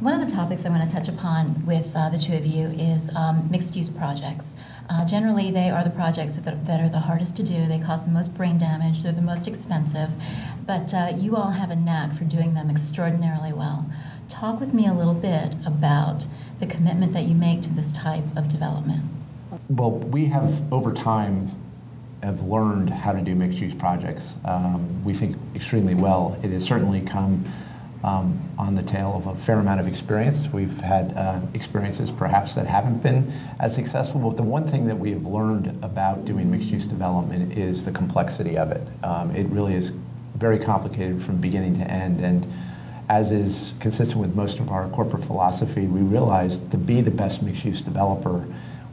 One of the topics I want to touch upon with uh, the two of you is um, mixed-use projects. Uh, generally, they are the projects that, that, are the hardest to do. They cause the most brain damage. They're the most expensive. But uh, you all have a knack for doing them extraordinarily well. Talk with me a little bit about the commitment that you make to this type of development. Well, we have over time have learned how to do mixed-use projects. Um, we think extremely well. It has certainly come um, on the tail of a fair amount of experience. We've had uh, experiences perhaps that haven't been as successful, but the one thing that we have learned about doing mixed-use development is the complexity of it. Um, it really is very complicated from beginning to end, and as is consistent with most of our corporate philosophy, we realized to be the best mixed-use developer,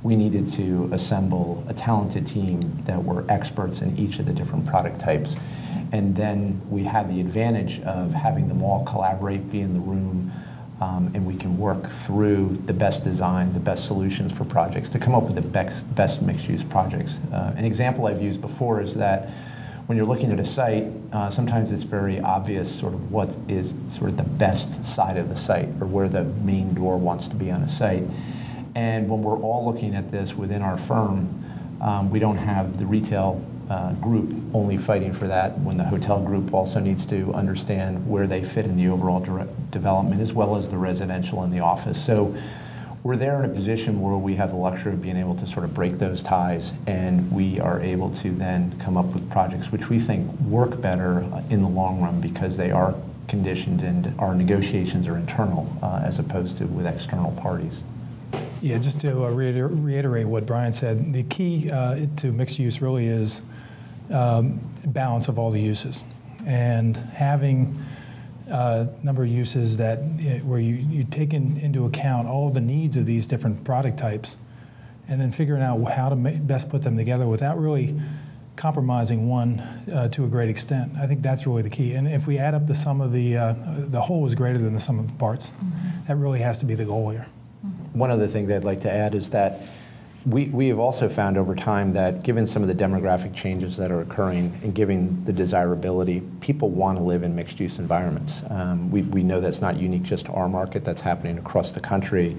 we needed to assemble a talented team that were experts in each of the different product types. And then we had the advantage of having them all collaborate, be in the room, um, and we can work through the best design, the best solutions for projects to come up with the best, best mixed-use projects. Uh, an example I've used before is that when you're looking at a site, uh, sometimes it's very obvious sort of what is sort of the best side of the site or where the main door wants to be on a site. And when we're all looking at this within our firm, um, we don't have the retail uh, group only fighting for that when the hotel group also needs to understand where they fit in the overall development as well as the residential and the office. So we're there in a position where we have the luxury of being able to sort of break those ties and we are able to then come up with projects which we think work better uh, in the long run because they are conditioned and our negotiations are internal uh, as opposed to with external parties. Yeah, just to uh, reiterate what Brian said, the key uh, to mixed use really is um, balance of all the uses. And having a uh, number of uses that eh, where you, you take in, into account all of the needs of these different product types and then figuring out how to best put them together without really compromising one uh, to a great extent. I think that's really the key. And if we add up the sum of the, uh, the whole is greater than the sum of the parts. Mm -hmm. That really has to be the goal here. One other thing that I'd like to add is that we, we have also found over time that given some of the demographic changes that are occurring and given the desirability, people want to live in mixed use environments. Um, we, we know that's not unique just to our market, that's happening across the country.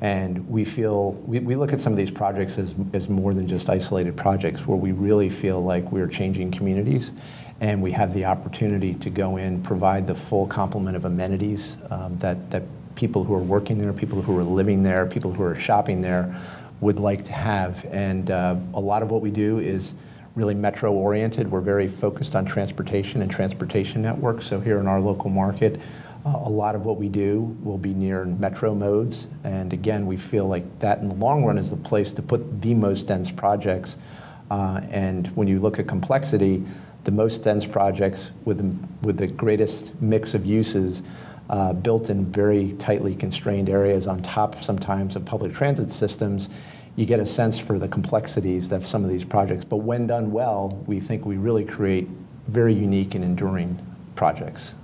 And we feel, we, we look at some of these projects as, as more than just isolated projects where we really feel like we're changing communities and we have the opportunity to go in, provide the full complement of amenities um, that, that people who are working there, people who are living there, people who are shopping there would like to have. And uh, a lot of what we do is really metro oriented. We're very focused on transportation and transportation networks. So here in our local market, uh, a lot of what we do will be near metro modes. And again, we feel like that in the long run is the place to put the most dense projects. Uh, and when you look at complexity, the most dense projects with with the greatest mix of uses uh, built in very tightly constrained areas on top sometimes of public transit systems, you get a sense for the complexities of some of these projects. But when done well, we think we really create very unique and enduring projects.